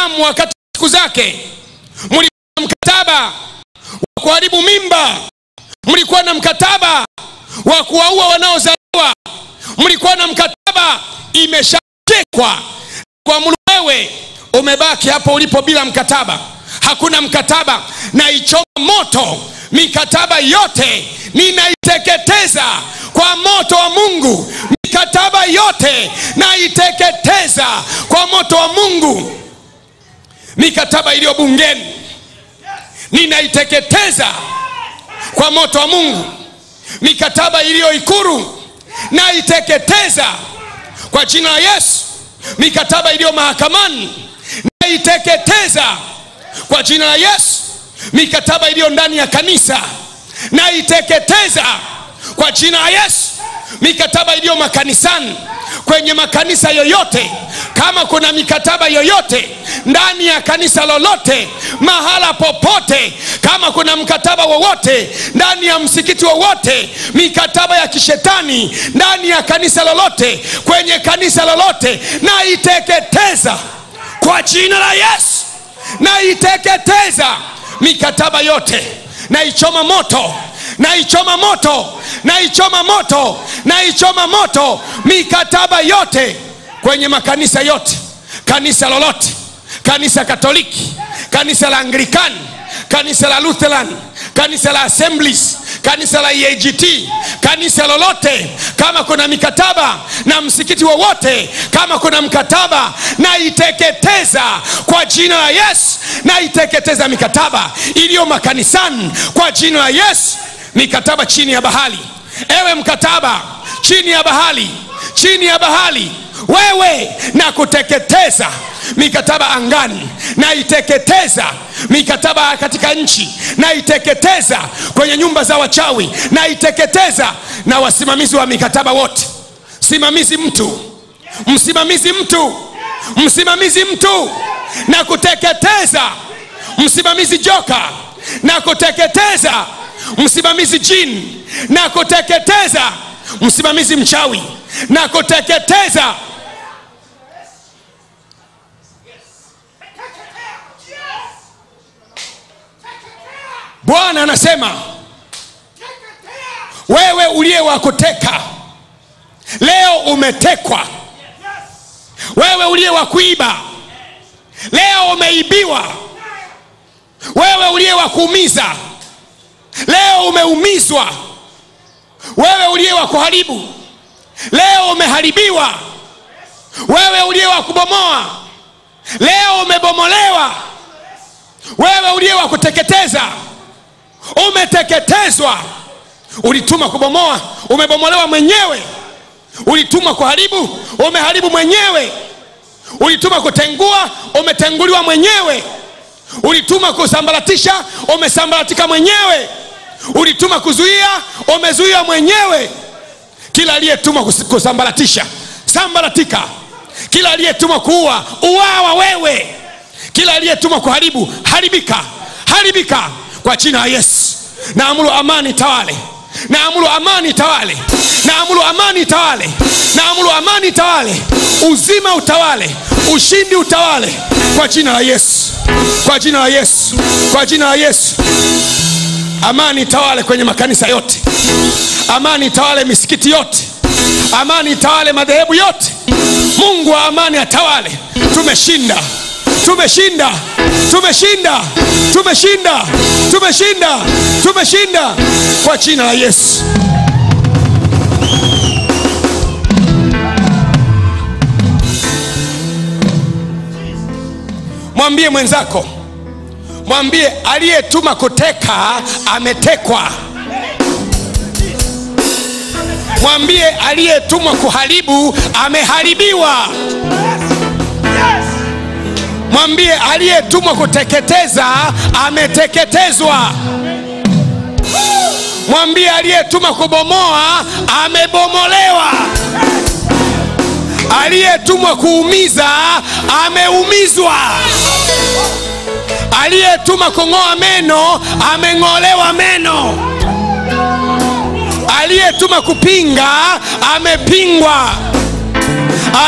adamu wakati siku zake. Mlikuwa na mkataba wa kuharibu mimba. Mlikuwa na mkataba wa kuwaua wanaozaliwa. Mlikuwa na mkataba imeshatekwa. Kwa wewe umebaki hapo ulipo bila mkataba. Hakuna mkataba. Naichoma moto. Mikataba yote ninaiteketeza kwa moto wa mungu. Mikataba yote naiteketeza kwa moto wa mungu mikataba iliyo bungeni. Ninaiteketeza kwa moto wa mungu. Mikataba iliyo ikuru naiteketeza kwa jina la yesu. Mikataba iliyo mahakamani naiteketeza kwa jina la yesu. Mikataba iliyo ndani ya kanisa naiteketeza kwa jina la yesu. Mikataba iliyo makanisani kwenye makanisa yoyote kama kuna mikataba yoyote ndani ya kanisa lolote mahala popote kama kuna mkataba wowote ndani ya msikiti wowote mikataba ya kishetani ndani ya kanisa lolote kwenye kanisa lolote naiteketeza kwa jina la yesu. Naiteketeza mikataba yote. Naichoma moto. Naichoma moto. Naichoma moto. Naichoma moto. Mikataba yote kwenye makanisa yote kanisa lolote kanisa katoliki kanisa la anglikani kanisa la lutheran kanisa la assemblies kanisa la eagt kanisa lolote kama kuna mikataba na msikiti wowote kama kuna mkataba naiteketeza kwa jina la yesu naiteketeza mikataba iliyo makanisani kwa jina la yesu. Mikataba chini ya bahari. Ewe mkataba chini ya bahari chini ya bahari wewe na kuteketeza mikataba angani naiteketeza mikataba katika nchi naiteketeza kwenye nyumba za wachawi naiteketeza na wasimamizi wa mikataba wote. Simamizi mtu msimamizi mtu msimamizi mtu. Na kuteketeza msimamizi joka na kuteketeza msimamizi jini na kuteketeza msimamizi mchawi na kuteketeza bwana anasema wewe uliye wa kuteka leo umetekwa. Wewe uliye wa kuiba leo umeibiwa. Wewe uliye wa kuumiza leo umeumizwa. Wewe uliye wa kuharibu leo umeharibiwa. Wewe uliye wa kubomoa leo umebomolewa. Wewe uliye wa kuteketeza umeteketezwa. Ulituma kubomoa umebomolewa mwenyewe. Ulituma kuharibu umeharibu mwenyewe. Ulituma kutengua umetenguliwa mwenyewe. Ulituma kusambaratisha umesambaratika mwenyewe. Ulituma kuzuia umezuia mwenyewe. Kila aliyetumwa kusambaratisha sambaratika. Kila aliyetumwa kuua uawa wewe. Kila aliyetumwa kuharibu haribika haribika kwa jina la yesu. Naamuru amani tawale naamuru amani tawale naamuru amani tawale naamuru amani tawale uzima utawale. Ushindi utawale. Kwa jina la yesu. Kwa jina la yesu. Kwa jina la yesu. Amani tawale kwenye makanisa yote. Amani tawale misikiti yote. Amani tawale madhehebu yote. Mungu wa amani atawale. Tumeshinda. Tumeshinda. Tumeshinda tumeshinda tumeshinda tumeshinda kwa jina la yesu. Mwambie mwenzako mwambie aliyetuma kuteka ametekwa. Mwambie aliyetumwa kuharibu ameharibiwa mwambie aliyetumwa kuteketeza ameteketezwa. Mwambie aliyetuma kubomoa amebomolewa. Aliyetumwa kuumiza ameumizwa. Aliyetuma kung'oa meno ameng'olewa meno. Aliyetuma kupinga amepingwa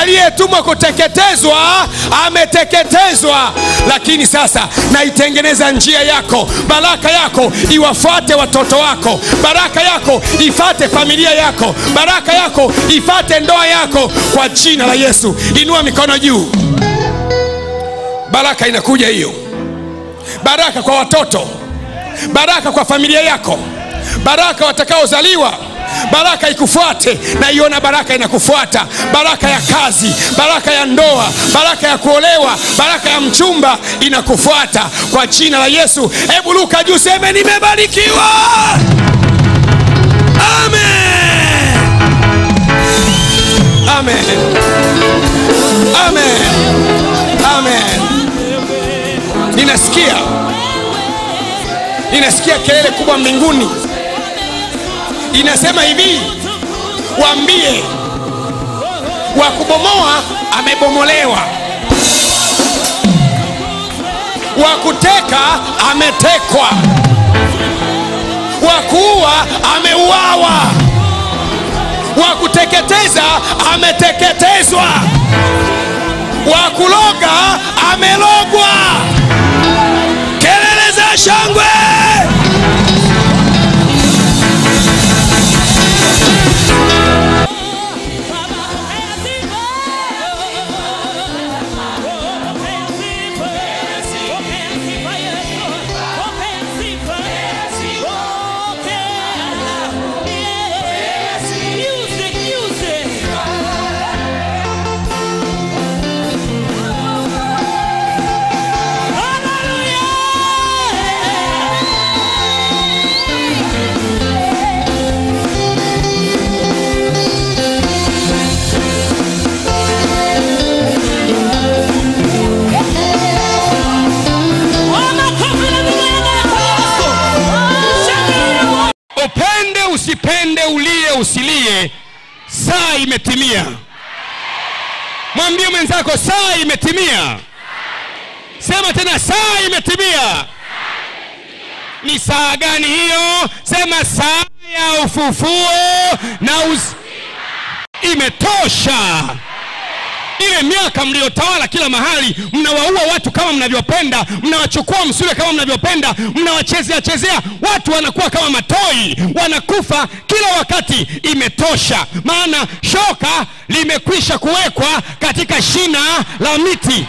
aliyetumwa kuteketezwa ameteketezwa. Lakini sasa naitengeneza njia yako baraka yako iwafuate watoto wako baraka yako ifate familia yako baraka yako ifate ndoa yako. Kwa jina la yesu inua mikono juu. Baraka inakuja hiyo. Baraka kwa watoto. Baraka kwa familia yako. Baraka watakaozaliwa baraka ikufuate. Na iona baraka inakufuata. Baraka ya kazi baraka ya ndoa baraka ya kuolewa baraka ya mchumba inakufuata. Kwa jina la yesu hebu luka juu seme nimebarikiwa. Ninasikia. Ninasikia kelele kubwa mbinguni inasema hivi waambie wa kubomoa amebomolewa. Wa kuteka ametekwa. Wa kuua ameuawa. Wa kuteketeza ameteketezwa. Wa kuloga amelogwa. Kelele za shangwe usipende ulie usilie. Saa imetimia. Mwambie mwenzako saa imetimia. Sema tena saa imetimia. Ni saa gani hiyo? Sema saa ya ufufuo na uz... imetosha ile miaka mliyotawala kila mahali mnawaua watu kama mnavyopenda mnawachukua msule kama mnavyopenda mnawachezea chezea watu wanakuwa kama matoi wanakufa kila wakati. Imetosha maana shoka limekwisha kuwekwa katika shina la miti